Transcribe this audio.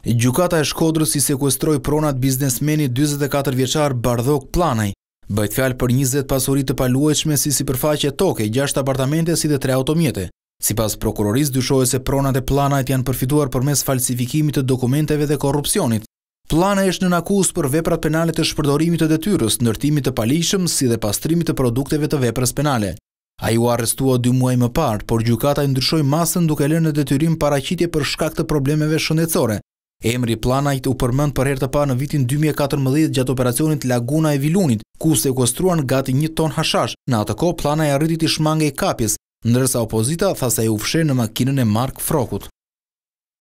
Gjykata e Shkodrës i sekuestroi pronat biznesmenit dyzet e katër vjeçar Bardhok Pllanaj. Bëhet fjalë për njëzet pasuri të paluajtshme si sipërfaqe toke, gjashtë apartamente si dhe tre automjete. Sipas prokurorisë dyshohet se pronat e Pllanajt janë përfituar përmes falsifikimit të dokumenteve dhe korrupsionit. Pllanaj është nën akuzë për veprat penale të shpërdorimit të detyrës, ndërtimit të paligjshëm si dhe pastrimit të produkteve të veprës penale. Ai u arrestua dy muaj më parë, por gjykata i ndryshoi masën duke e lënë në detyrim paraqitje për shkak të problemeve shëndetësore. Emri i Pllanajt u përmend për herë të parë në vitin dy mijë e katërmbëdhjetë gjatë operacionit Laguna e Vilunit, ku u sekuestruan gati një ton hashash. Në atë kohë, Pllanaj arriti t'i shmangej kapjes, ndërsa opozita tha se ai u fsheh në makinën e Mark Frrokut.